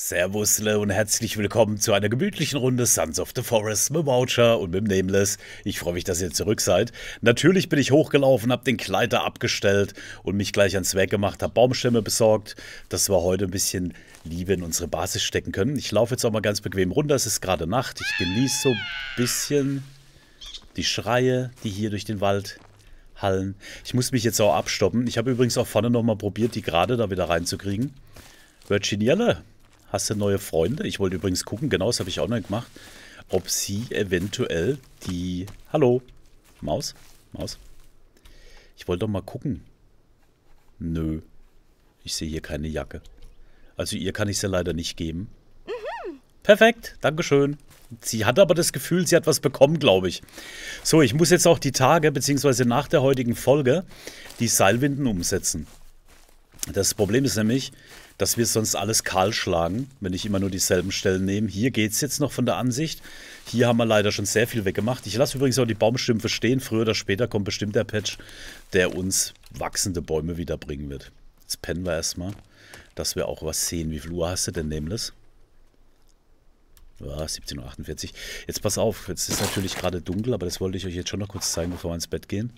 Servusle und herzlich willkommen zu einer gemütlichen Runde Sons of the Forest mit Voucher und mit Nameless. Ich freue mich, dass ihr zurück seid. Natürlich bin ich hochgelaufen, habe den Kleider abgestellt und mich gleich ans Werk gemacht, habe Baumstämme besorgt, dass wir heute ein bisschen Liebe in unsere Basis stecken können. Ich laufe jetzt auch mal ganz bequem runter, es ist gerade Nacht. Ich genieße so ein bisschen die Schreie, die hier durch den Wald hallen. Ich muss mich jetzt auch abstoppen. Ich habe übrigens auch vorne nochmal probiert, die gerade da wieder reinzukriegen. Virginielle, Hast du neue Freunde? Ich wollte übrigens gucken, genau das habe ich auch noch gemacht, ob sie eventuell die... Hallo? Maus? Maus? Ich wollte doch mal gucken. Nö. Ich sehe hier keine Jacke. Also ihr kann ich sie leider nicht geben. Perfekt, Dankeschön. Sie hat aber das Gefühl, sie hat was bekommen, glaube ich. So, ich muss jetzt auch die Tage, beziehungsweise nach der heutigen Folge, die Seilwinden umsetzen. Das Problem ist nämlich, dass wir sonst alles kahl schlagen, wenn ich immer nur dieselben Stellen nehme. Hier geht es jetzt noch von der Ansicht. Hier haben wir leider schon sehr viel weggemacht. Ich lasse übrigens auch die Baumstümpfe stehen. Früher oder später kommt bestimmt der Patch, der uns wachsende Bäume wiederbringen wird. Jetzt pennen wir erstmal, dass wir auch was sehen. Wie viel Uhr hast du denn, Nameless? Ja, 17.48 Uhr. Jetzt pass auf, jetzt ist natürlich gerade dunkel, aber das wollte ich euch jetzt schon noch kurz zeigen, bevor wir ins Bett gehen.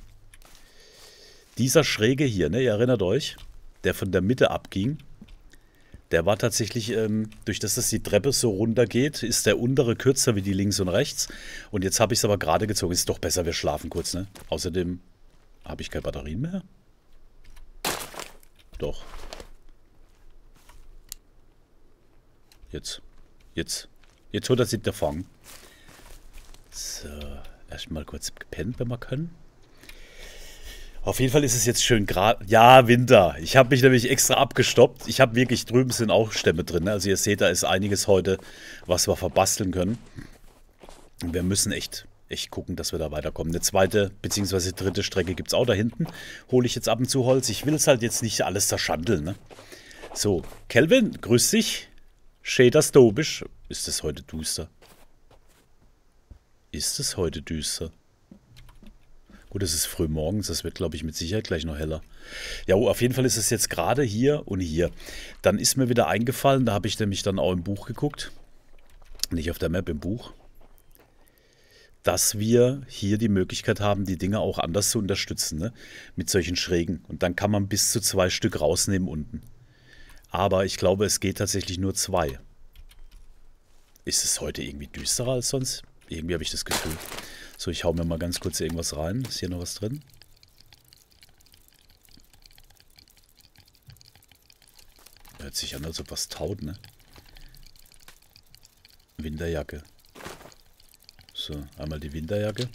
Dieser Schräge hier, ne, ihr erinnert euch, der von der Mitte abging, der war tatsächlich, ähm, durch das, dass die Treppe so runter geht, ist der untere kürzer wie die links und rechts. Und jetzt habe ich es aber gerade gezogen. Ist doch besser, wir schlafen kurz, ne? Außerdem habe ich keine Batterien mehr. Doch. Jetzt. Jetzt. Jetzt holt er sich davon. So. Erstmal kurz gepennt, wenn wir können. Auf jeden Fall ist es jetzt schön gerade. Ja, Winter. Ich habe mich nämlich extra abgestoppt. Ich habe wirklich drüben sind auch Stämme drin. Also ihr seht, da ist einiges heute, was wir verbasteln können. Wir müssen echt, echt gucken, dass wir da weiterkommen. Eine zweite bzw. dritte Strecke gibt es auch da hinten. Hole ich jetzt ab und zu Holz. Ich will es halt jetzt nicht alles zerschandeln. Ne? So, Kelvin, grüß dich. Shaders Dobisch. Ist es heute düster? Ist es heute düster? Gut, es ist früh morgens, das wird, glaube ich, mit Sicherheit gleich noch heller. Ja, oh, auf jeden Fall ist es jetzt gerade hier und hier. Dann ist mir wieder eingefallen, da habe ich nämlich dann auch im Buch geguckt, nicht auf der Map, im Buch, dass wir hier die Möglichkeit haben, die Dinge auch anders zu unterstützen, ne? mit solchen Schrägen. Und dann kann man bis zu zwei Stück rausnehmen unten. Aber ich glaube, es geht tatsächlich nur zwei. Ist es heute irgendwie düsterer als sonst? Irgendwie habe ich das Gefühl. So, ich hau mir mal ganz kurz irgendwas rein. Ist hier noch was drin? Hört sich an, als ob was taut, ne? Winterjacke. So, einmal die Winterjacke.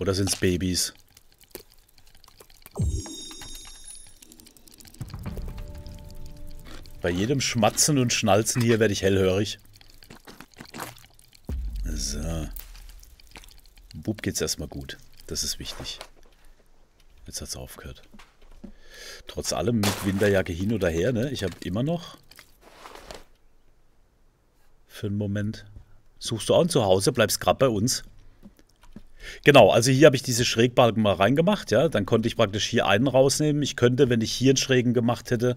Oder sind es Babys? Bei jedem Schmatzen und Schnalzen hier werde ich hellhörig. So. Bub geht es erstmal gut. Das ist wichtig. Jetzt hat es aufgehört. Trotz allem mit Winterjacke hin oder her, ne? Ich habe immer noch für einen Moment. Suchst du auch ein Zuhause? Bleibst gerade bei uns. Genau, also hier habe ich diese Schrägbalken mal reingemacht, ja. Dann konnte ich praktisch hier einen rausnehmen. Ich könnte, wenn ich hier einen Schrägen gemacht hätte,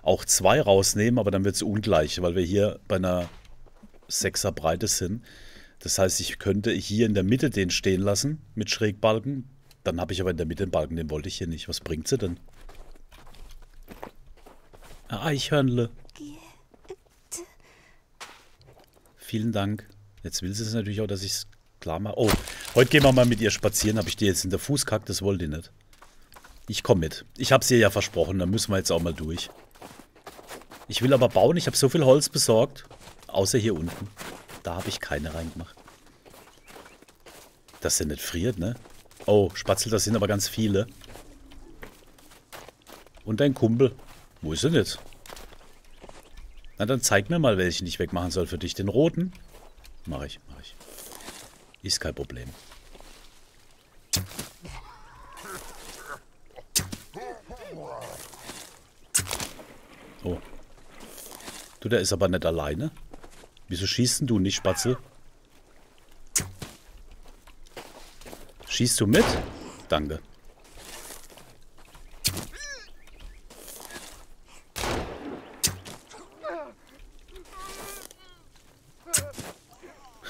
auch zwei rausnehmen, aber dann wird es ungleich, weil wir hier bei einer 6er Breite sind. Das heißt, ich könnte hier in der Mitte den stehen lassen mit Schrägbalken. Dann habe ich aber in der Mitte den Balken, den wollte ich hier nicht. Was bringt sie denn? Ah, Eichhörnle. Vielen Dank. Jetzt will sie es natürlich auch, dass ich es klar mache. Oh, heute gehen wir mal mit ihr spazieren. Habe ich dir jetzt in der Fuß kackt? Das wollte ich nicht. Ich komme mit. Ich habe es ihr ja versprochen. Da müssen wir jetzt auch mal durch. Ich will aber bauen. Ich habe so viel Holz besorgt. Außer hier unten. Da habe ich keine reingemacht. Dass der nicht friert, ne? Oh, Spatzel, das sind aber ganz viele. Und dein Kumpel. Wo ist er jetzt? Na, dann zeig mir mal, welchen ich wegmachen soll für dich. Den roten? Mach ich, mach ich. Ist kein Problem. Oh. Du, der ist aber nicht alleine. Wieso schießt denn du nicht, Spatzel? Schießt du mit? Danke.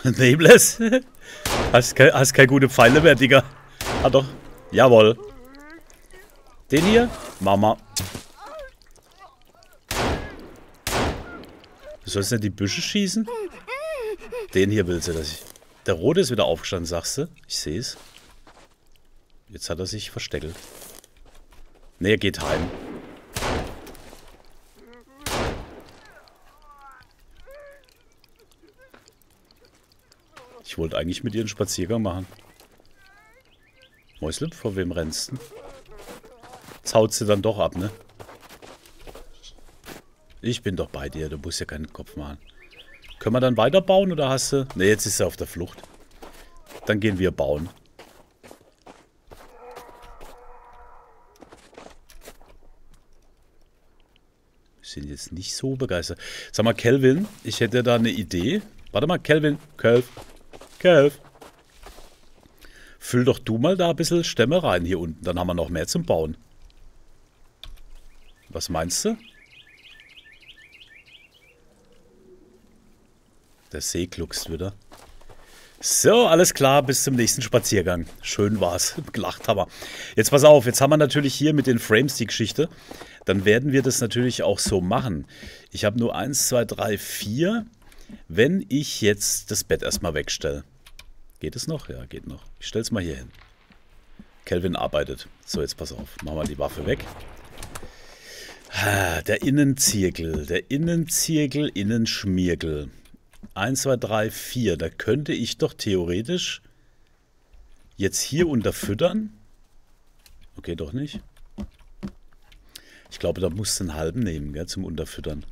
Nameless? hast, ke hast keine gute Pfeile mehr, Digga. Ah doch. Jawohl. Den hier? Mama. Du sollst nicht die Büsche schießen? Den hier will sie, dass ich... Der Rote ist wieder aufgestanden, sagst du? Ich sehe es. Jetzt hat er sich versteckelt. Ne, er geht heim. Ich wollte eigentlich mit ihr einen Spaziergang machen. Mäusle, vor wem rennst du? Jetzt haut sie dann doch ab, ne? Ich bin doch bei dir, du musst ja keinen Kopf machen. Können wir dann weiterbauen oder hast du... Ne, jetzt ist sie auf der Flucht. Dann gehen wir bauen. Wir sind jetzt nicht so begeistert. Sag mal, Kelvin, ich hätte da eine Idee. Warte mal, Kelvin. Kelv. Kelv. Füll doch du mal da ein bisschen Stämme rein hier unten. Dann haben wir noch mehr zum Bauen. Was meinst du? Der See gluckst wieder. So, alles klar, bis zum nächsten Spaziergang. Schön war's. Gelacht haben wir. Jetzt pass auf, jetzt haben wir natürlich hier mit den Frames die Geschichte. Dann werden wir das natürlich auch so machen. Ich habe nur 1, 2, 3, 4. Wenn ich jetzt das Bett erstmal wegstelle. Geht es noch? Ja, geht noch. Ich stelle es mal hier hin. Kelvin arbeitet. So, jetzt pass auf. Machen wir die Waffe weg. Der Innenzirkel. Der Innenzirkel, Innenschmiergel. 1, 2, 3, 4. Da könnte ich doch theoretisch jetzt hier unterfüttern. Okay, doch nicht. Ich glaube, da musst du einen halben nehmen, gell, zum Unterfüttern.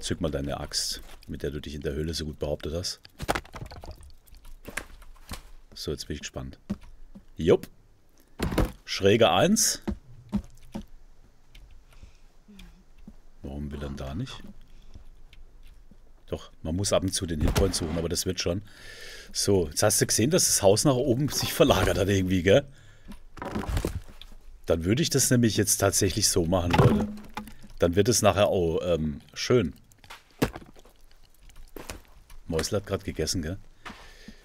Zück mal deine Axt, mit der du dich in der Höhle so gut behauptet hast. So, jetzt bin ich gespannt. Jupp. Schräge 1. Warum will er da nicht? Doch, man muss ab und zu den Hitpoint suchen, aber das wird schon. So, jetzt hast du gesehen, dass das Haus nach oben sich verlagert hat irgendwie, gell? Dann würde ich das nämlich jetzt tatsächlich so machen, Leute. Dann wird es nachher auch ähm, schön. Mäusel hat gerade gegessen, gell?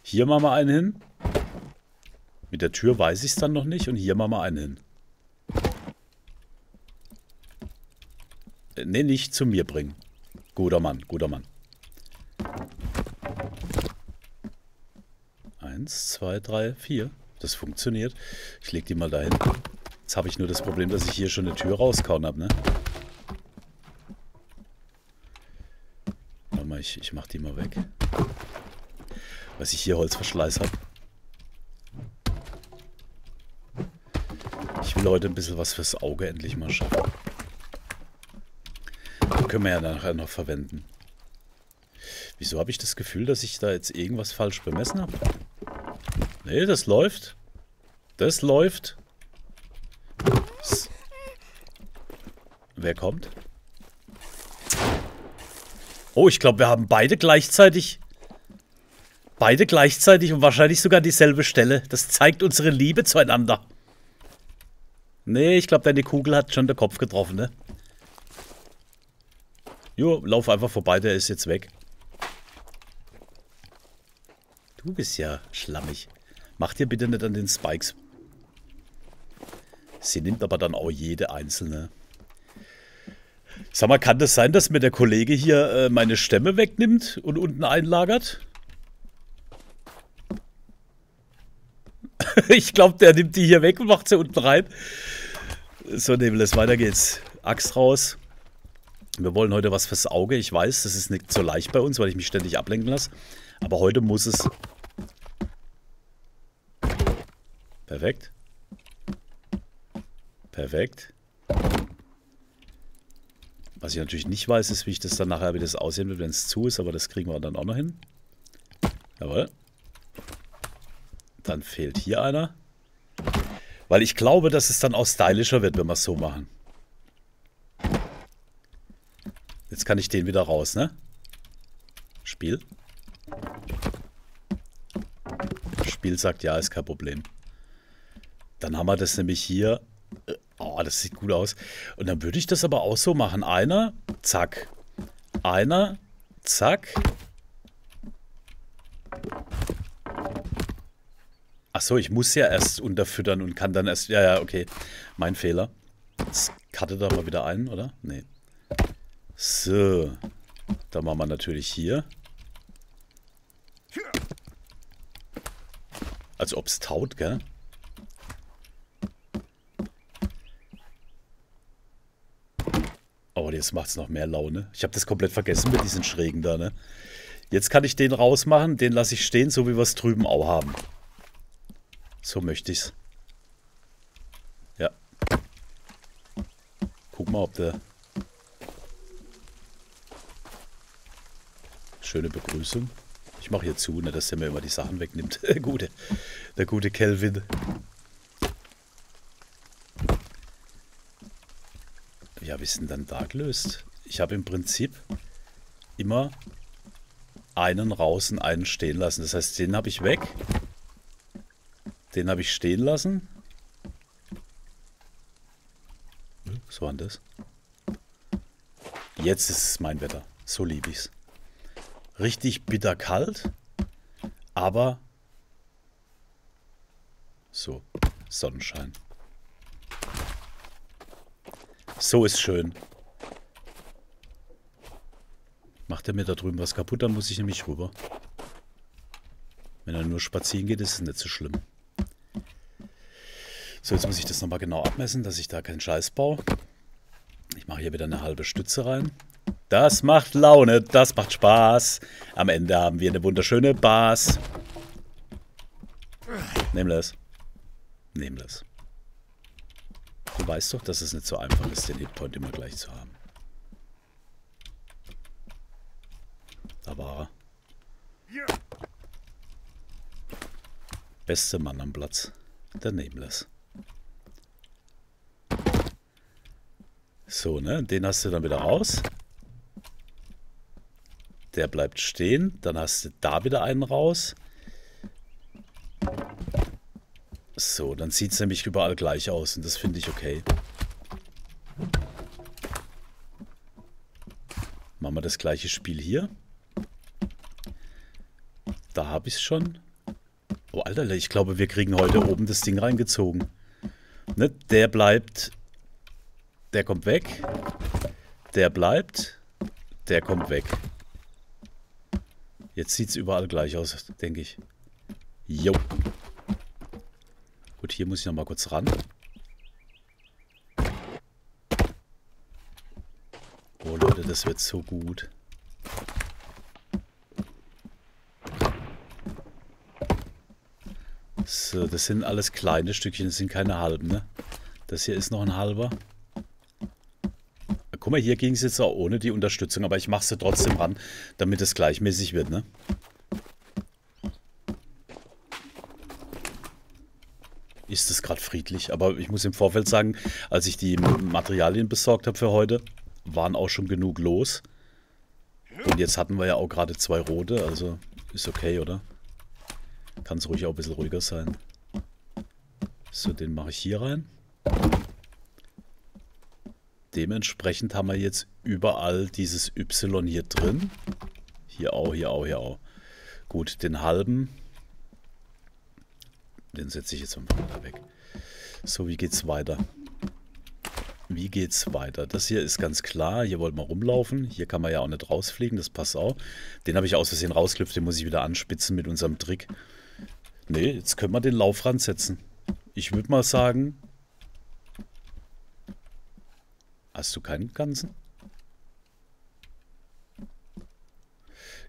Hier machen wir einen hin. Mit der Tür weiß ich es dann noch nicht. Und hier machen wir einen hin. Äh, ne, nicht zu mir bringen. Guter Mann, guter Mann. Eins, zwei, drei, vier. Das funktioniert. Ich leg die mal dahin. Jetzt habe ich nur das Problem, dass ich hier schon eine Tür rauskauen habe, ne? Warte mal, ich, ich mach die mal weg. Was ich hier Holzverschleiß habe. Ich will heute ein bisschen was fürs Auge endlich mal schaffen. Das können wir ja nachher noch verwenden. Wieso habe ich das Gefühl, dass ich da jetzt irgendwas falsch bemessen habe? Nee, das läuft. Das läuft. S Wer kommt? Oh, ich glaube, wir haben beide gleichzeitig... Beide gleichzeitig und wahrscheinlich sogar dieselbe Stelle. Das zeigt unsere Liebe zueinander. Nee, ich glaube, deine Kugel hat schon den Kopf getroffen, ne? Jo, lauf einfach vorbei, der ist jetzt weg. Du bist ja schlammig. Mach dir bitte nicht an den Spikes. Sie nimmt aber dann auch jede einzelne. Sag mal, kann das sein, dass mir der Kollege hier äh, meine Stämme wegnimmt und unten einlagert? ich glaube, der nimmt die hier weg und macht sie unten rein. So, Nebeless, weiter geht's. Axt raus. Wir wollen heute was fürs Auge. Ich weiß, das ist nicht so leicht bei uns, weil ich mich ständig ablenken lasse. Aber heute muss es Perfekt. Perfekt. Was ich natürlich nicht weiß, ist, wie ich das dann nachher, wie das aussehen wird, wenn es zu ist, aber das kriegen wir dann auch noch hin. Jawohl. Dann fehlt hier einer. Weil ich glaube, dass es dann auch stylischer wird, wenn wir es so machen. Jetzt kann ich den wieder raus, ne? Spiel. Spiel sagt ja, ist kein Problem. Dann haben wir das nämlich hier. Äh, oh, das sieht gut aus. Und dann würde ich das aber auch so machen. Einer, zack. Einer, zack. Achso, ich muss ja erst unterfüttern und kann dann erst... Ja, ja, okay. Mein Fehler. Jetzt cutte da mal wieder ein, oder? Nee. So. Dann machen wir natürlich hier. Als es taut, gell? Jetzt macht es noch mehr Laune. Ich habe das komplett vergessen mit diesen Schrägen da, ne? Jetzt kann ich den rausmachen, den lasse ich stehen, so wie wir es drüben auch haben. So möchte ich es. Ja. Guck mal, ob der... Schöne Begrüßung. Ich mache hier zu, ne, dass der mir immer die Sachen wegnimmt. gute, der gute Kelvin. Ja, wie ist denn dann da gelöst? Ich habe im Prinzip immer einen raus und einen stehen lassen. Das heißt, den habe ich weg. Den habe ich stehen lassen. Was war denn das? Jetzt ist es mein Wetter. So liebe ich es. Richtig bitterkalt, aber so, Sonnenschein. So ist schön. Macht er mir da drüben was kaputt, dann muss ich nämlich rüber. Wenn er nur spazieren geht, ist es nicht so schlimm. So, jetzt muss ich das nochmal genau abmessen, dass ich da keinen Scheiß baue. Ich mache hier wieder eine halbe Stütze rein. Das macht Laune, das macht Spaß. Am Ende haben wir eine wunderschöne Bas. Nameless. Nameless. Du weißt doch, dass es nicht so einfach ist, den Hitpoint immer gleich zu haben. Da war er. Beste Mann am Platz. Der Nameless. So, ne? Den hast du dann wieder raus. Der bleibt stehen. Dann hast du da wieder einen raus. So, dann sieht es nämlich überall gleich aus und das finde ich okay. Machen wir das gleiche Spiel hier. Da habe ich es schon. Oh, Alter, ich glaube, wir kriegen heute oben das Ding reingezogen. Ne? Der bleibt der kommt weg. Der bleibt. Der kommt weg. Jetzt sieht es überall gleich aus, denke ich. Jo. Gut, hier muss ich noch mal kurz ran. Oh Leute, das wird so gut. So, das sind alles kleine Stückchen, das sind keine halben, ne? Das hier ist noch ein halber. Guck mal, hier ging es jetzt auch ohne die Unterstützung, aber ich mache sie trotzdem ran, damit es gleichmäßig wird, ne? Ist es gerade friedlich, aber ich muss im Vorfeld sagen, als ich die Materialien besorgt habe für heute, waren auch schon genug los. Und jetzt hatten wir ja auch gerade zwei rote, also ist okay, oder? Kann es ruhig auch ein bisschen ruhiger sein. So, den mache ich hier rein. Dementsprechend haben wir jetzt überall dieses Y hier drin. Hier auch, hier auch, hier auch. Gut, den halben. Den setze ich jetzt mal da weg. So, wie geht's weiter? Wie geht's weiter? Das hier ist ganz klar. Hier wollten wir rumlaufen. Hier kann man ja auch nicht rausfliegen. Das passt auch. Den habe ich aus Versehen rausgelüpft. Den muss ich wieder anspitzen mit unserem Trick. Nee, jetzt können wir den Laufrand setzen. Ich würde mal sagen, Hast du keinen ganzen?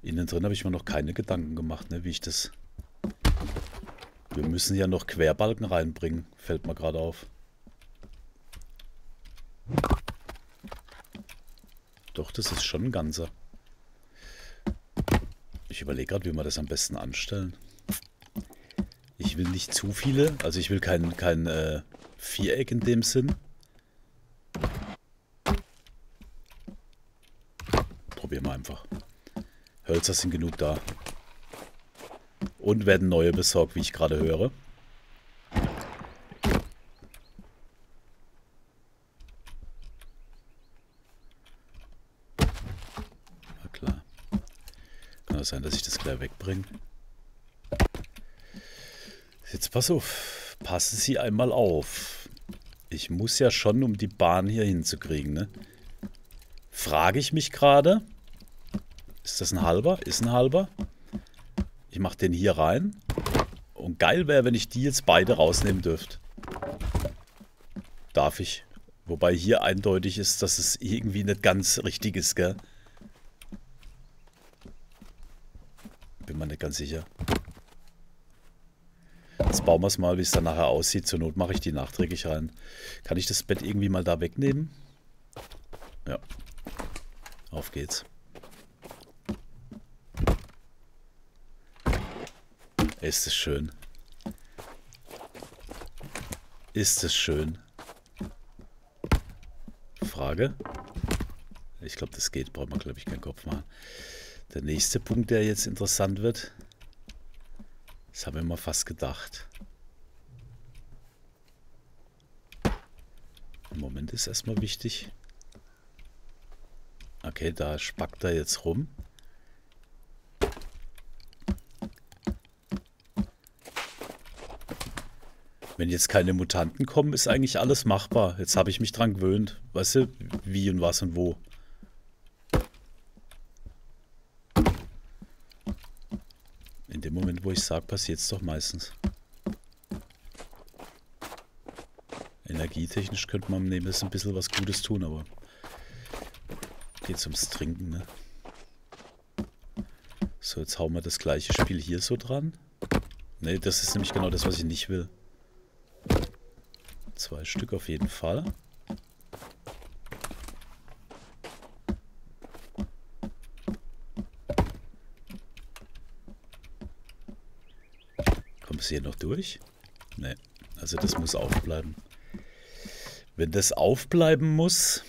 Innen drin habe ich mir noch keine Gedanken gemacht, ne, wie ich das... Wir müssen ja noch Querbalken reinbringen, fällt mir gerade auf. Doch, das ist schon ein ganzer. Ich überlege gerade, wie wir das am besten anstellen. Ich will nicht zu viele, also ich will kein, kein äh, Viereck in dem Sinn. probieren wir einfach. Hölzer sind genug da. Und werden neue besorgt, wie ich gerade höre. Na klar. Kann das sein, dass ich das gleich wegbringe? Jetzt pass auf. Passen Sie einmal auf. Ich muss ja schon, um die Bahn hier hinzukriegen, ne? Frage ich mich gerade. Ist das ein halber? Ist ein halber. Ich mache den hier rein. Und geil wäre, wenn ich die jetzt beide rausnehmen dürfte. Darf ich. Wobei hier eindeutig ist, dass es irgendwie nicht ganz richtig ist, gell? Bin mir nicht ganz sicher. Jetzt bauen wir es mal, wie es dann nachher aussieht. Zur Not mache ich die nachträglich rein. Kann ich das Bett irgendwie mal da wegnehmen? Ja. Auf geht's. Ist es schön. Ist es schön. Frage. Ich glaube, das geht. Braucht man, glaube ich, keinen Kopf machen. Der nächste Punkt, der jetzt interessant wird. Das haben wir mal fast gedacht. Im Moment ist erstmal wichtig. Okay, da spackt er jetzt rum. Wenn jetzt keine Mutanten kommen, ist eigentlich alles machbar. Jetzt habe ich mich dran gewöhnt. Weißt du, wie und was und wo. In dem Moment, wo ich sage, passiert es doch meistens. Energietechnisch könnte man neben das ein bisschen was Gutes tun, aber geht ums Trinken, ne? So, jetzt hauen wir das gleiche Spiel hier so dran. Ne, das ist nämlich genau das, was ich nicht will. Zwei Stück auf jeden Fall. Kommt es hier noch durch? Ne, also das muss aufbleiben. Wenn das aufbleiben muss...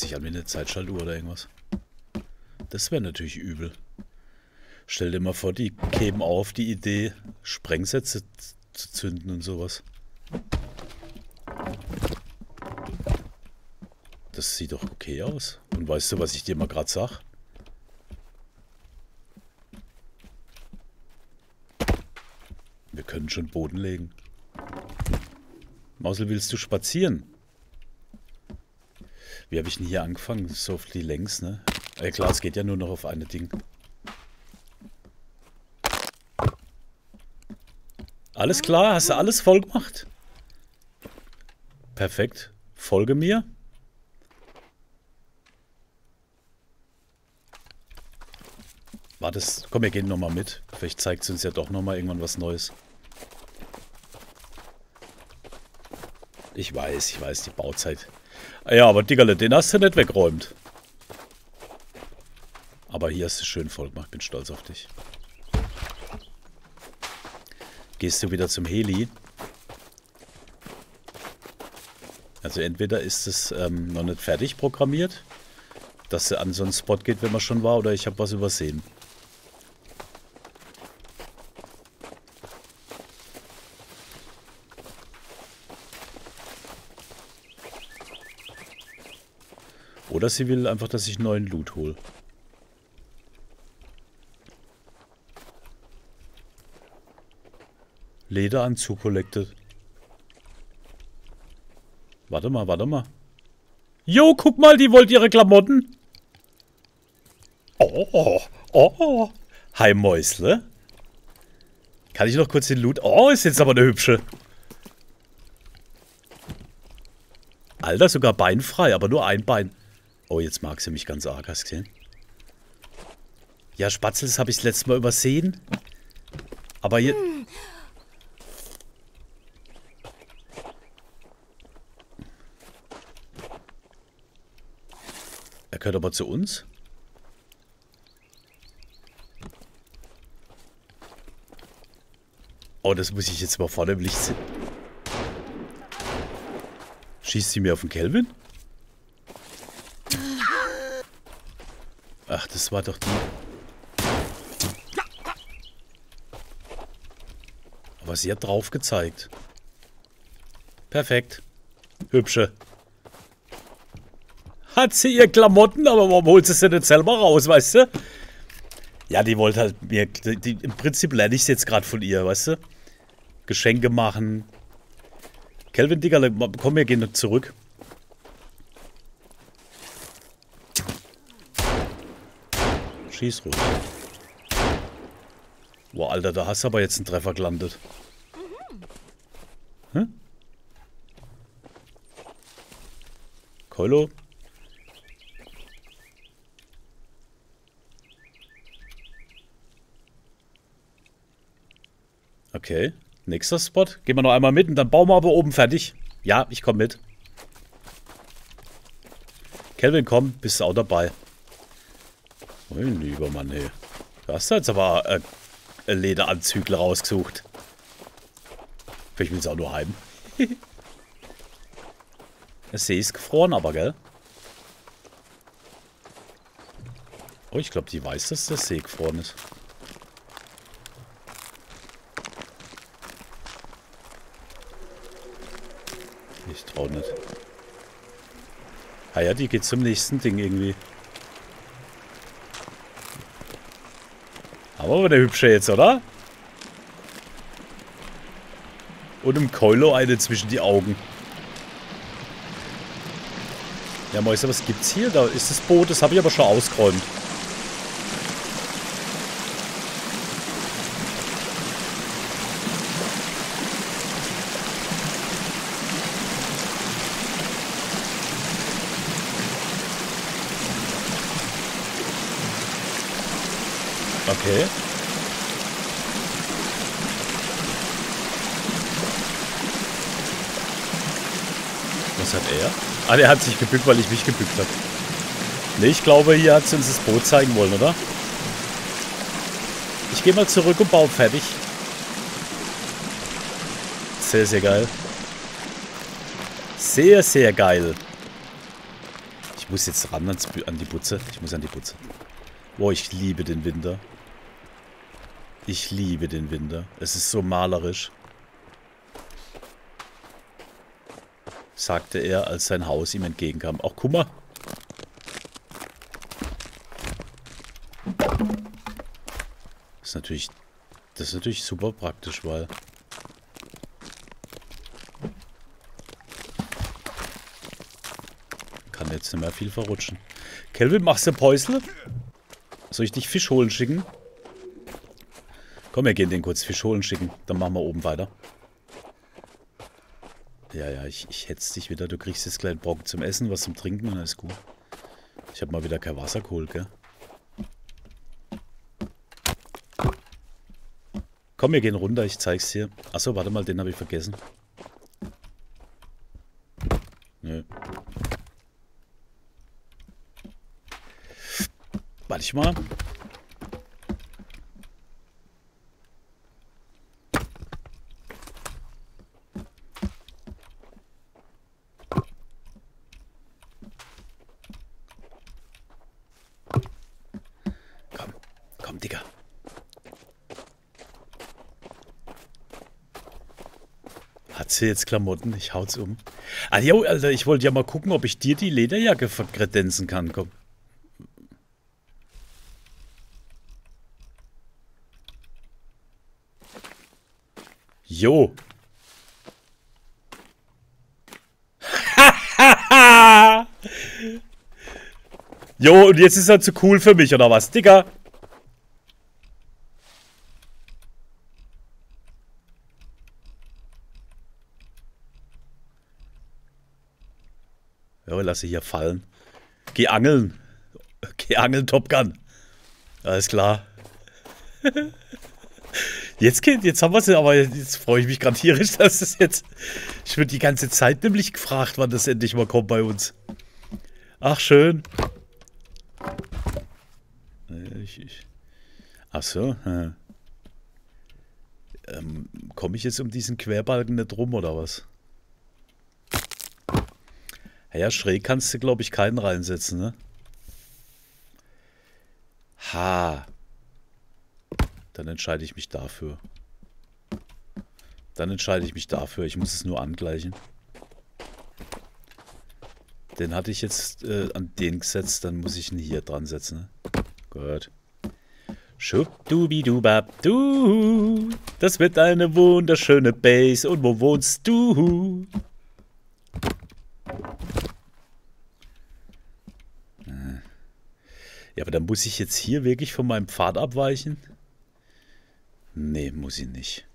sich an wie eine Zeitschaltuhr oder irgendwas. Das wäre natürlich übel. Stell dir mal vor, die kämen auf die Idee, Sprengsätze zu zünden und sowas. Das sieht doch okay aus. Und weißt du, was ich dir mal gerade sag? Wir können schon Boden legen. Mausel, willst du spazieren? Wie habe ich denn hier angefangen? So die längs, ne? Äh, klar, es geht ja nur noch auf eine Ding. Alles klar? Hast du alles voll gemacht? Perfekt. Folge mir. War das... Komm, wir gehen nochmal mit. Vielleicht zeigt es uns ja doch nochmal irgendwann was Neues. Ich weiß, ich weiß, die Bauzeit ja, aber Diggerle, den hast du nicht weggeräumt. Aber hier hast du schön voll gemacht. Bin stolz auf dich. Gehst du wieder zum Heli? Also entweder ist es ähm, noch nicht fertig programmiert, dass er an so einen Spot geht, wenn man schon war, oder ich habe was übersehen. Oder sie will einfach, dass ich neuen Loot hole. Lederanzug collected. Warte mal, warte mal. Jo, guck mal, die wollt ihre Klamotten. Oh, oh. Hi Mäusle. Kann ich noch kurz den Loot... Oh, ist jetzt aber eine hübsche. Alter, sogar beinfrei, aber nur ein Bein. Oh, jetzt mag sie mich ganz arg, hast gesehen? Ja, Spatzel, das habe ich das letzte Mal übersehen. Aber jetzt... Er gehört aber zu uns. Oh, das muss ich jetzt mal vorne im Licht sehen. Schießt sie mir auf den Kelvin? Ach, das war doch die... Aber sie hat drauf gezeigt. Perfekt. Hübsche. Hat sie ihr Klamotten, aber warum holt sie sie nicht selber raus, weißt du? Ja, die wollte halt mir... Die, die, Im Prinzip lerne ich es jetzt gerade von ihr, weißt du? Geschenke machen. Kelvin, Digga, komm, wir gehen zurück. Schieß ruhig. Boah, Alter, da hast du aber jetzt einen Treffer gelandet. Hm? Kolo? Okay. Nächster Spot. Gehen wir noch einmal mit und dann bauen wir aber oben fertig. Ja, ich komme mit. Kelvin, komm, bist du auch dabei. Mein lieber Mann, ey. Du hast jetzt aber äh, Lederanzügler rausgesucht. Vielleicht will es auch nur heim. Der See ist gefroren, aber, gell? Oh, ich glaube, die weiß, dass der See gefroren ist. Ich trau nicht. Ah ja, die geht zum nächsten Ding irgendwie. Aber der hübsche jetzt, oder? Und im Keulo eine zwischen die Augen. Ja, Mäuser, was gibt's hier? Da ist das Boot, das habe ich aber schon ausgeräumt. Okay. Was hat er? Ah, der hat sich gebückt, weil ich mich gebückt habe. Ne, ich glaube, hier hat sie uns das Boot zeigen wollen, oder? Ich gehe mal zurück und baue fertig. Sehr, sehr geil. Sehr, sehr geil. Ich muss jetzt ran an die Butze. Ich muss an die Butze. Boah, ich liebe den Winter. Ich liebe den Winter. Es ist so malerisch. Sagte er, als sein Haus ihm entgegenkam. Auch guck mal. Das ist natürlich, das ist natürlich super praktisch, weil... Kann jetzt nicht mehr viel verrutschen. Kelvin, machst du Päusle? Soll ich dich Fisch holen schicken? Komm, wir gehen den kurz Fisch holen schicken. Dann machen wir oben weiter. Ja, ja, ich, ich hetz dich wieder. Du kriegst jetzt gleich einen Brocken zum Essen, was zum Trinken und alles gut. Ich habe mal wieder kein Wasser geholt, gell? Komm, wir gehen runter, ich zeig's dir. Achso, warte mal, den habe ich vergessen. Nö. Warte ich mal. Sie jetzt Klamotten? Ich hau's um. Ah, jo, Alter, ich wollte ja mal gucken, ob ich dir die Lederjacke verkredenzen kann. Komm. Jo. jo, und jetzt ist er zu cool für mich, oder was, Digga? Ja, lass sie hier fallen. Geh angeln. Geh angeln, Top Gun. Alles klar. Jetzt, jetzt haben wir sie, aber jetzt freue ich mich gerade tierisch, dass es jetzt. Ich würde die ganze Zeit nämlich gefragt, wann das endlich mal kommt bei uns. Ach, schön. Ich, ich. Ach so. Hm. Ähm, Komme ich jetzt um diesen Querbalken nicht rum oder was? Ja, schräg kannst du, glaube ich, keinen reinsetzen, ne? Ha. Dann entscheide ich mich dafür. Dann entscheide ich mich dafür. Ich muss es nur angleichen. Den hatte ich jetzt äh, an den gesetzt, dann muss ich ihn hier dran setzen. Ne? Gut. Schubdubidubab, du. Das wird eine wunderschöne Base. Und wo wohnst du? Ja, aber dann muss ich jetzt hier wirklich von meinem Pfad abweichen? Nee, muss ich nicht.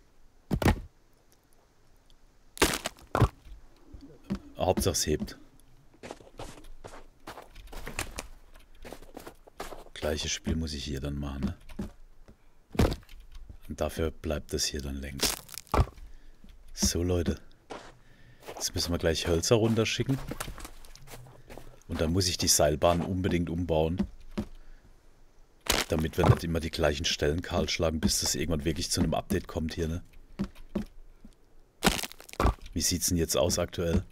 Hauptsache es hebt. Gleiches Spiel muss ich hier dann machen, ne? Und dafür bleibt das hier dann längs. So, Leute. Jetzt müssen wir gleich Hölzer runterschicken. Und dann muss ich die Seilbahn unbedingt umbauen. Damit wir nicht immer die gleichen Stellen kahl schlagen, bis das irgendwann wirklich zu einem Update kommt hier, ne? Wie sieht's denn jetzt aus aktuell?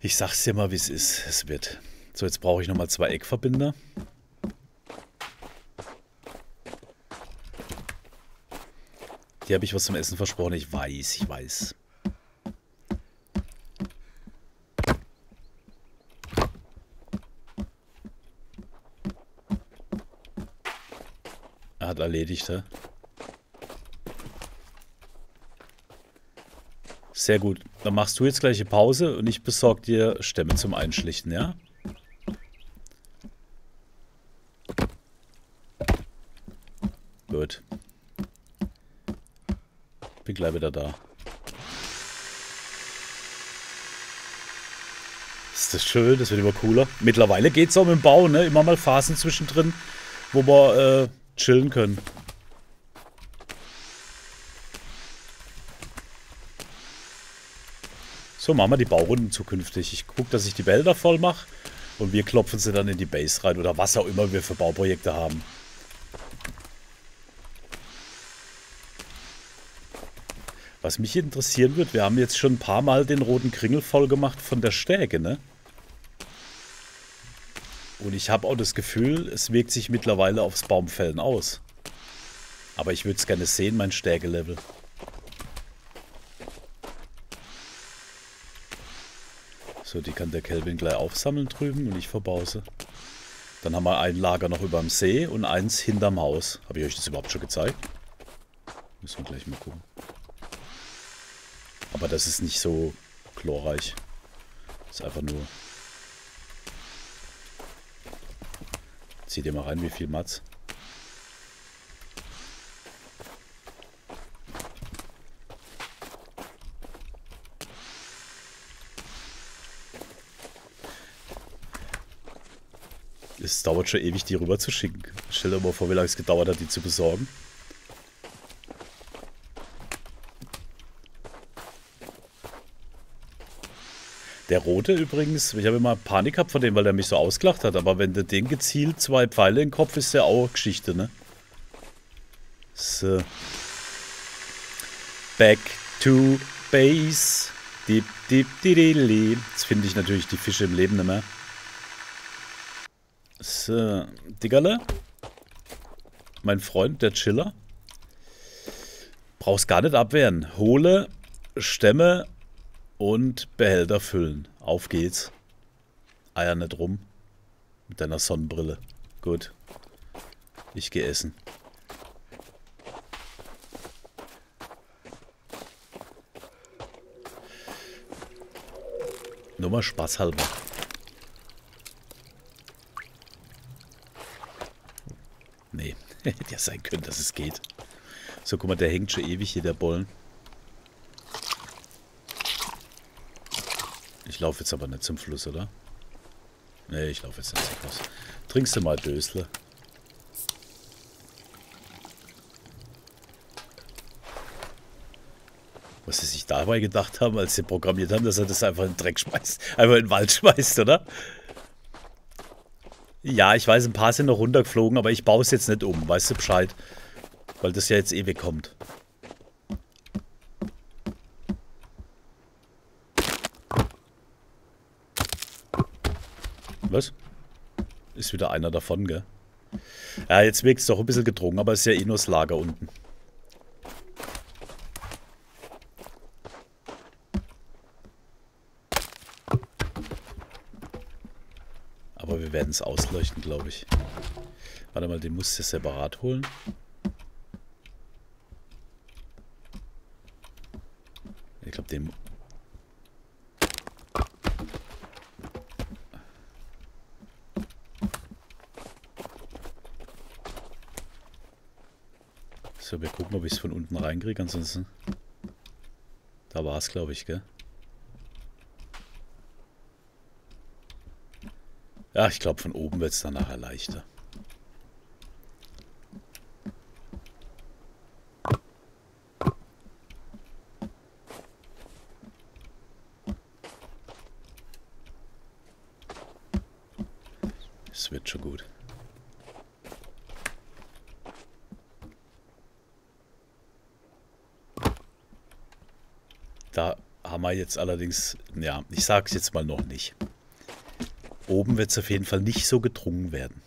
Ich sag's dir mal, wie es ist. Es wird. So, jetzt brauche ich nochmal zwei Eckverbinder. Die habe ich was zum Essen versprochen. Ich weiß, ich weiß. Erledigt? Sehr gut. Dann machst du jetzt gleich eine Pause und ich besorge dir Stämme zum Einschlichten, ja? Gut bin gleich wieder da. Ist das schön, das wird immer cooler. Mittlerweile geht es auch mit dem Bau, ne? Immer mal Phasen zwischendrin, wo wir äh, chillen können. So machen wir die Baurunden zukünftig. Ich gucke, dass ich die Wälder voll mache und wir klopfen sie dann in die Base rein oder was auch immer wir für Bauprojekte haben. Was mich interessieren wird, wir haben jetzt schon ein paar Mal den roten Kringel voll gemacht von der Stärke, ne? Und ich habe auch das Gefühl, es wirkt sich mittlerweile aufs Baumfällen aus. Aber ich würde es gerne sehen, mein Stärkelevel. So, die kann der Kelvin gleich aufsammeln drüben und ich verbause. Dann haben wir ein Lager noch über dem See und eins hinterm Haus. Habe ich euch das überhaupt schon gezeigt? Müssen wir gleich mal gucken. Aber das ist nicht so chlorreich. Das ist einfach nur... Zieh dir mal rein, wie viel Mats. Es dauert schon ewig, die rüber zu schicken. Stell dir mal vor, wie lange es gedauert hat, die zu besorgen. Der rote übrigens, ich habe immer Panik gehabt von dem, weil der mich so ausgelacht hat. Aber wenn du den gezielt zwei Pfeile im Kopf, ist der auch Geschichte, ne? So. Back to base. Dip, dip, didili. Jetzt finde ich natürlich die Fische im Leben nicht mehr. So. Diggerle. Mein Freund, der Chiller. Brauchst gar nicht abwehren. Hole Stämme und Behälter füllen. Auf geht's. Eier nicht rum. Mit deiner Sonnenbrille. Gut. Ich gehe essen. Nur mal spaßhalber. Nee, hätte ja sein können, dass es geht. So, guck mal, der hängt schon ewig hier, der Bollen. Ich laufe jetzt aber nicht zum Fluss, oder? Nee, ich laufe jetzt nicht zum Fluss. Trinkst du mal Dösle? Was sie sich dabei gedacht haben, als sie programmiert haben, dass er das einfach in den Dreck schmeißt. Einfach in den Wald schmeißt, oder? Ja, ich weiß, ein paar sind noch runtergeflogen, aber ich baue es jetzt nicht um. Weißt du Bescheid? Weil das ja jetzt ewig kommt. Was? Ist wieder einer davon, gell? Ja, jetzt wirkt es doch ein bisschen gedrungen, aber es ist ja eh nur das Lager unten. Aber wir werden es ausleuchten, glaube ich. Warte mal, den musst du separat holen. Ich glaube, den gucken, ob ich es von unten reinkriege. Ansonsten... Da war es, glaube ich, gell? Ja, ich glaube, von oben wird es dann nachher leichter. Es wird schon gut. Da haben wir jetzt allerdings, ja, ich sage es jetzt mal noch nicht. Oben wird es auf jeden Fall nicht so gedrungen werden.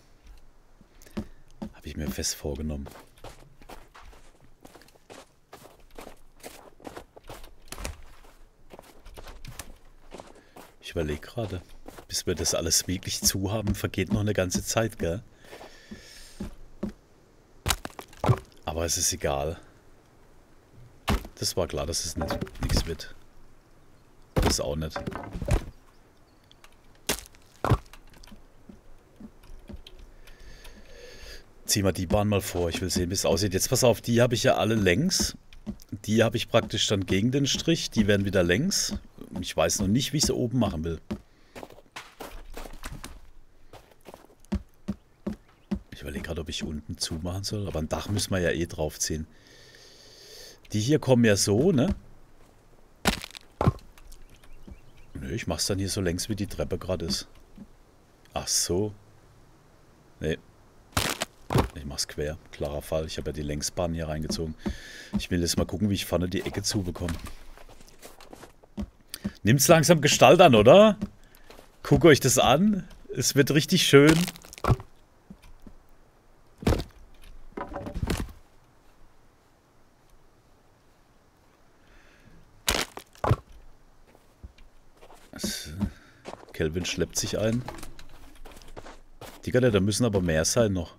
Habe ich mir fest vorgenommen. Ich überlege gerade, bis wir das alles wirklich zu haben, vergeht noch eine ganze Zeit, gell? Aber es ist egal. Das war klar, dass es nichts wird. Das auch nicht. Zieh mal die Bahn mal vor, ich will sehen, wie es aussieht. Jetzt pass auf, die habe ich ja alle längs. Die habe ich praktisch dann gegen den Strich. Die werden wieder längs. Ich weiß noch nicht, wie ich sie oben machen will. Ich überlege gerade, ob ich unten zumachen soll. Aber ein Dach müssen wir ja eh draufziehen. Die hier kommen ja so, ne? Nö, ich mach's dann hier so längs, wie die Treppe gerade ist. Ach so. Nee, ich mach's quer. Klarer Fall. Ich habe ja die Längsbahn hier reingezogen. Ich will jetzt mal gucken, wie ich vorne die Ecke zubekomme. Nimmt's langsam Gestalt an, oder? Guckt euch das an. Es wird richtig schön. Kelvin schleppt sich ein. Digga, da müssen aber mehr sein noch.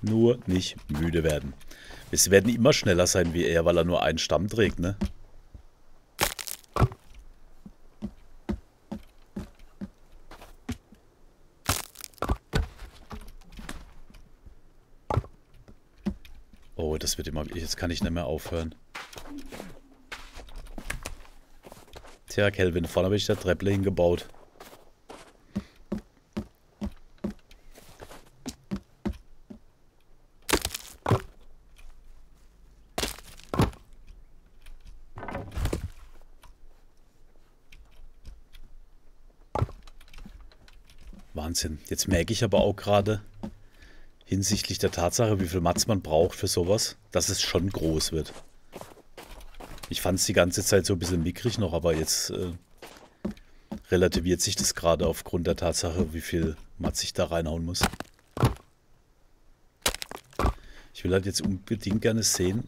nur nicht müde werden. Wir werden immer schneller sein wie er, weil er nur einen Stamm trägt, ne? Wird immer... Jetzt kann ich nicht mehr aufhören. Tja, Kelvin, vorne habe ich da Treppe hingebaut. Wahnsinn. Jetzt merke ich aber auch gerade hinsichtlich der Tatsache, wie viel Matz man braucht für sowas, dass es schon groß wird. Ich fand es die ganze Zeit so ein bisschen mickrig noch, aber jetzt äh, relativiert sich das gerade aufgrund der Tatsache, wie viel Matz ich da reinhauen muss. Ich will halt jetzt unbedingt gerne sehen,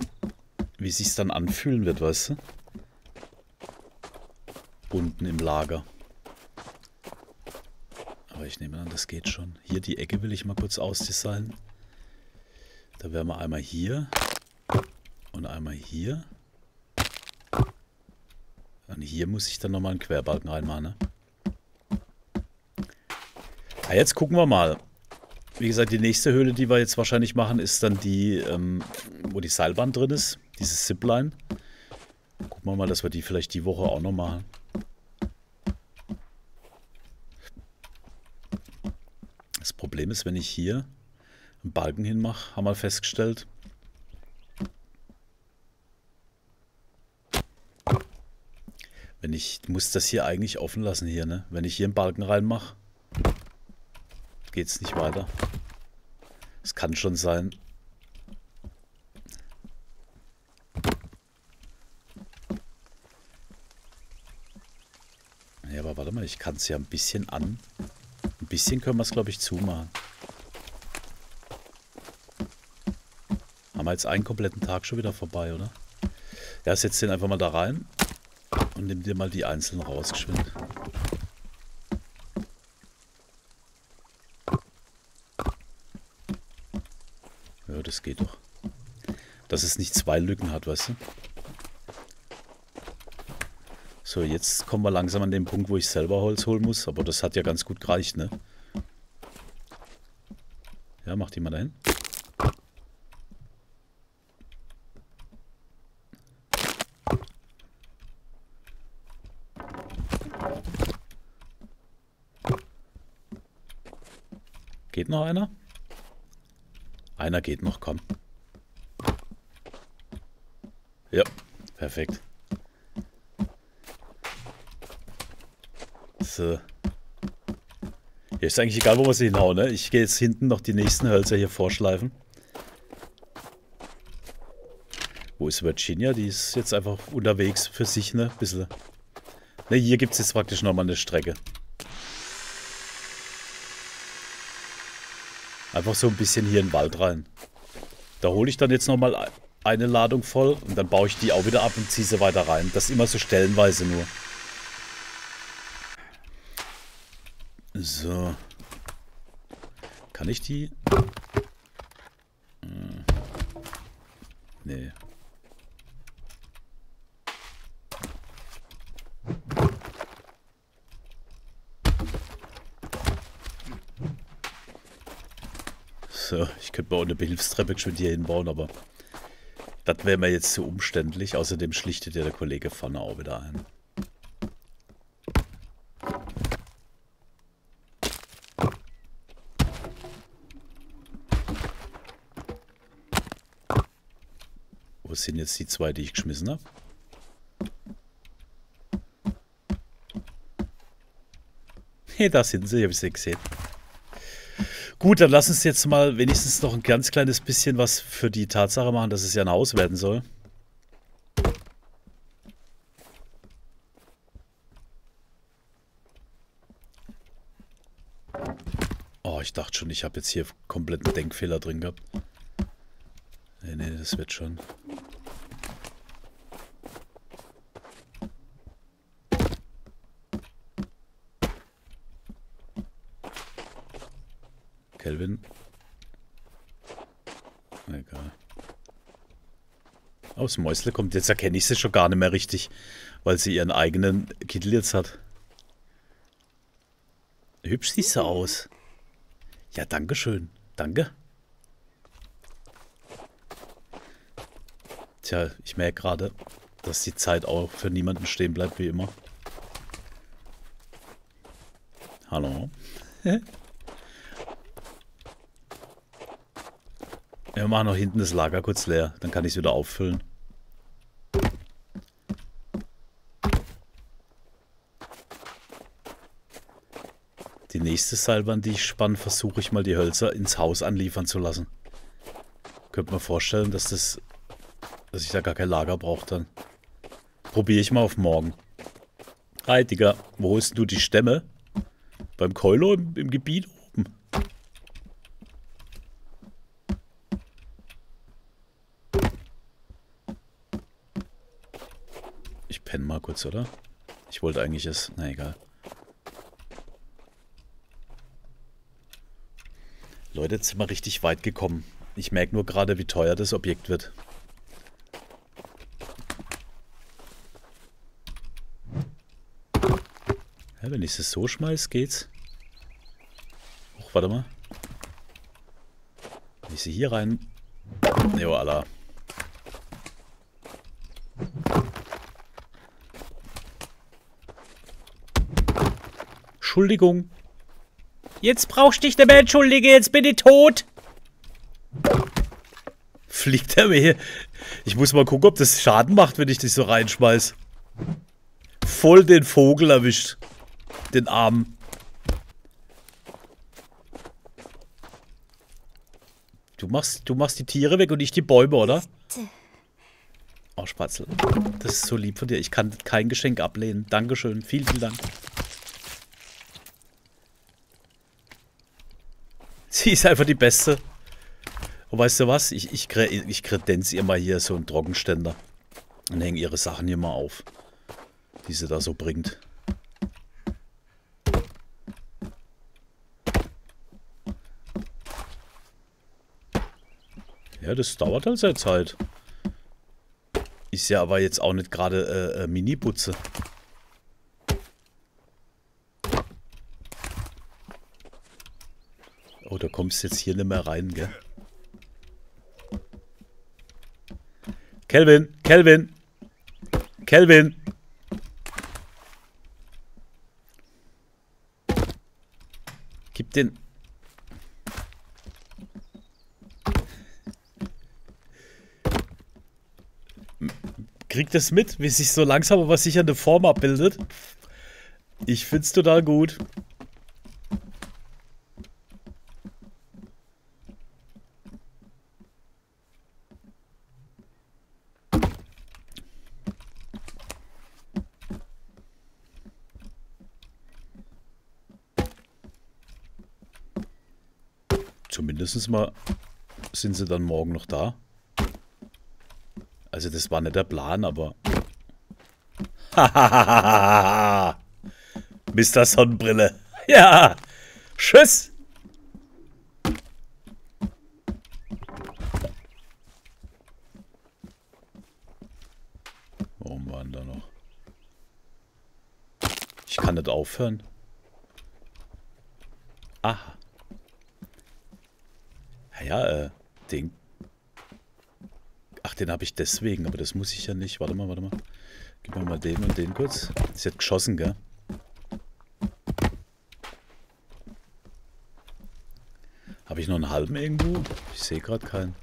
wie sich dann anfühlen wird, weißt du? Unten im Lager. Aber ich nehme an, das geht schon. Hier die Ecke will ich mal kurz ausdesignen. Da wären wir einmal hier und einmal hier. Und hier muss ich dann nochmal einen Querbalken reinmachen. Ne? Ah, jetzt gucken wir mal. Wie gesagt, die nächste Höhle, die wir jetzt wahrscheinlich machen, ist dann die, ähm, wo die Seilbahn drin ist. Diese Zipline. Gucken wir mal, dass wir die vielleicht die Woche auch noch machen. Problem ist, wenn ich hier einen Balken hinmache, haben wir festgestellt. Wenn ich muss das hier eigentlich offen lassen hier, ne? Wenn ich hier einen Balken reinmache, geht es nicht weiter. Es kann schon sein. Ja, aber warte mal, ich kann es ja ein bisschen an ein bisschen können wir es, glaube ich, zumachen. Haben wir jetzt einen kompletten Tag schon wieder vorbei, oder? Ja, setz den einfach mal da rein und nimm dir mal die einzelnen raus, geschwind. Ja, das geht doch. Dass es nicht zwei Lücken hat, weißt du? So, jetzt kommen wir langsam an den Punkt, wo ich selber Holz holen muss. Aber das hat ja ganz gut gereicht, ne? Ja, mach die mal dahin. Geht noch einer? Einer geht noch, komm. Ja, perfekt. So. Hier ist eigentlich egal, wo wir sie hinhauen, ne? Ich gehe jetzt hinten noch die nächsten Hölzer hier vorschleifen. Wo ist Virginia? Die ist jetzt einfach unterwegs für sich, ne? Bisschen. Ne, hier gibt es jetzt praktisch nochmal eine Strecke. Einfach so ein bisschen hier in den Wald rein. Da hole ich dann jetzt nochmal eine Ladung voll und dann baue ich die auch wieder ab und ziehe sie weiter rein. Das immer so stellenweise nur. So. Kann ich die? Hm. Nee. So, ich könnte mal eine Behilfstreppe schon hier hinbauen, aber das wäre mir jetzt zu umständlich. Außerdem schlichtet ja der Kollege vorne auch wieder ein. sind jetzt die zwei, die ich geschmissen habe. Hey, da sind sie, habe ich sie gesehen. Gut, dann lass uns jetzt mal wenigstens noch ein ganz kleines bisschen was für die Tatsache machen, dass es ja ein Haus werden soll. Oh, ich dachte schon, ich habe jetzt hier kompletten Denkfehler drin gehabt. Nee, nee, das wird schon. Kelvin. Egal. Aus Mäusle kommt. Jetzt erkenne ich sie schon gar nicht mehr richtig, weil sie ihren eigenen Kittel jetzt hat. Hübsch sieht sie aus. Ja, danke schön. Danke. Tja, ich merke gerade, dass die Zeit auch für niemanden stehen bleibt, wie immer. Hallo. Wir machen noch hinten das Lager kurz leer. Dann kann ich es wieder auffüllen. Die nächste Seilbahn, die ich spanne, versuche ich mal die Hölzer ins Haus anliefern zu lassen. Könnte man vorstellen, dass das, dass ich da gar kein Lager brauche dann. Probiere ich mal auf morgen. Hi, Digga. Wo holst du die Stämme? Beim Keulo im, im Gebiet mal kurz, oder? Ich wollte eigentlich es... Na egal. Leute, jetzt sind wir richtig weit gekommen. Ich merke nur gerade, wie teuer das Objekt wird. Ja, wenn ich es so schmeiß, geht's. Och, warte mal. Wenn ich sie hier rein... Jo, Allah. Entschuldigung. Jetzt brauchst du dich nicht mehr entschuldigen, jetzt bin ich tot. Fliegt er mir hier? Ich muss mal gucken, ob das Schaden macht, wenn ich dich so reinschmeiß. Voll den Vogel erwischt. Den Arm. Du machst, du machst die Tiere weg und ich die Bäume, oder? Oh, Spatzel. Das ist so lieb von dir. Ich kann kein Geschenk ablehnen. Dankeschön. Vielen, vielen Dank. Sie ist einfach die Beste. Und weißt du was? Ich, ich, ich kredenz ihr mal hier so einen Trockenständer. Und hänge ihre Sachen hier mal auf. Die sie da so bringt. Ja, das dauert halt seine Zeit. Ist ja aber jetzt auch nicht gerade äh, äh, Mini-Putze. Oh, da kommst du jetzt hier nicht mehr rein, gell? Kelvin, Kelvin, Kelvin. Gib den... Kriegt das mit, wie sich so langsam aber sicher eine Form abbildet? Ich find's total gut. Zumindest mal sind sie dann morgen noch da. Also das war nicht der Plan, aber... Mr. Sonnenbrille. Ja. Tschüss. Warum waren da noch? Ich kann nicht aufhören. Aha. Ja, äh, Ding den habe ich deswegen, aber das muss ich ja nicht. Warte mal, warte mal. Gib mir mal den und den kurz. Sie hat geschossen, gell? Habe ich noch einen halben irgendwo? Ich sehe gerade keinen.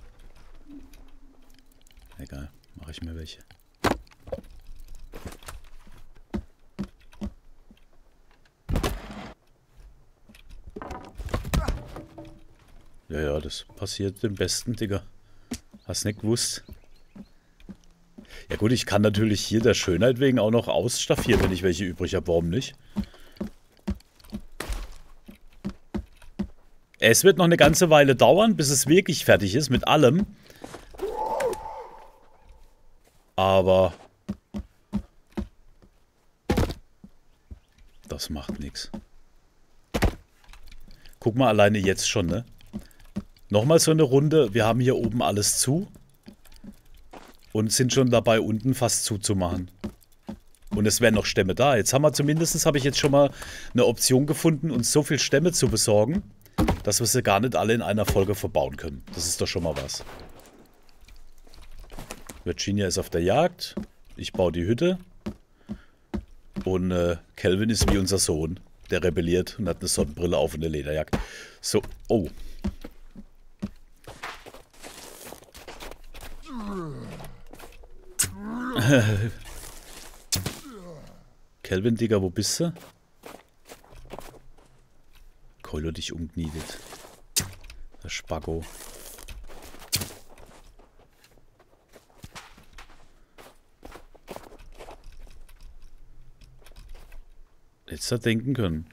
Egal, mache ich mir welche. Ja, ja, das passiert dem Besten, Digga. Hast nicht gewusst. Ja gut, ich kann natürlich hier der Schönheit wegen auch noch ausstaffieren, wenn ich welche übrig habe. Warum nicht? Es wird noch eine ganze Weile dauern, bis es wirklich fertig ist mit allem. Aber... Das macht nichts. Guck mal alleine jetzt schon, ne? Nochmal so eine Runde. Wir haben hier oben alles zu. Und sind schon dabei, unten fast zuzumachen. Und es wären noch Stämme da. Jetzt haben wir zumindest, habe ich jetzt schon mal eine Option gefunden, uns so viel Stämme zu besorgen, dass wir sie gar nicht alle in einer Folge verbauen können. Das ist doch schon mal was. Virginia ist auf der Jagd. Ich baue die Hütte. Und äh, ist wie unser Sohn. Der rebelliert und hat eine Sonnenbrille auf und eine Lederjacke. So, oh. Kelvin, Digga, wo bist du? Keule dich umgnietet. Der Spaggo. Hättest du denken können,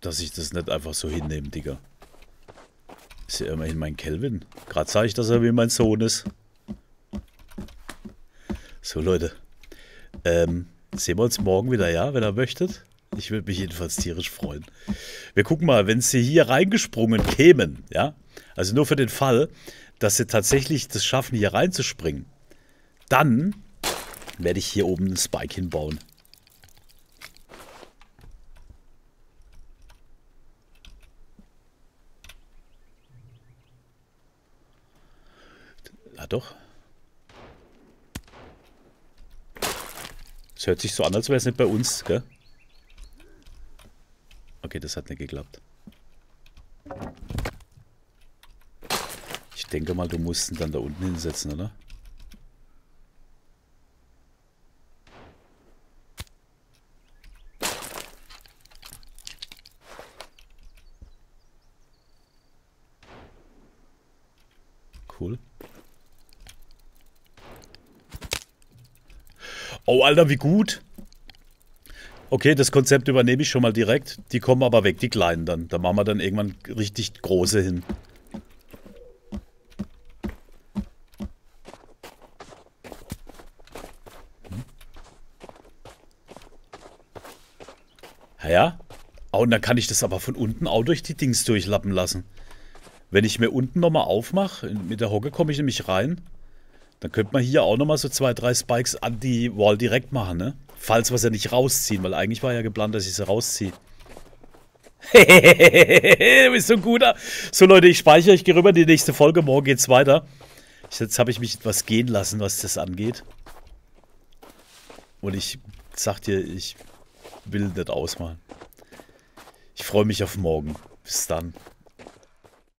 dass ich das nicht einfach so hinnehme, Digga. Ist ja immerhin mein Kelvin. Gerade sage ich, dass er wie mein Sohn ist. So, Leute. Ähm, sehen wir uns morgen wieder, ja, wenn ihr möchtet. Ich würde mich jedenfalls tierisch freuen. Wir gucken mal, wenn sie hier reingesprungen kämen, ja, also nur für den Fall, dass sie tatsächlich das schaffen, hier reinzuspringen, dann werde ich hier oben einen Spike hinbauen. Ah doch, Es hört sich so an, als wäre es nicht bei uns, gell? Okay, das hat nicht geklappt. Ich denke mal, du musst ihn dann da unten hinsetzen, oder? Alter, wie gut. Okay, das Konzept übernehme ich schon mal direkt. Die kommen aber weg, die Kleinen dann. Da machen wir dann irgendwann richtig große hin. Hm? Ja, ja. Oh, und dann kann ich das aber von unten auch durch die Dings durchlappen lassen. Wenn ich mir unten nochmal aufmache, mit der Hocke komme ich nämlich rein dann könnte man hier auch nochmal so zwei, drei Spikes an die Wall direkt machen, ne? Falls wir sie nicht rausziehen, weil eigentlich war ja geplant, dass ich sie rausziehe. du bist so ein guter. So Leute, ich speichere, ich gehe rüber in die nächste Folge, morgen geht's weiter. Jetzt habe ich mich etwas gehen lassen, was das angeht. Und ich sag dir, ich will das ausmalen. Ich freue mich auf morgen. Bis dann.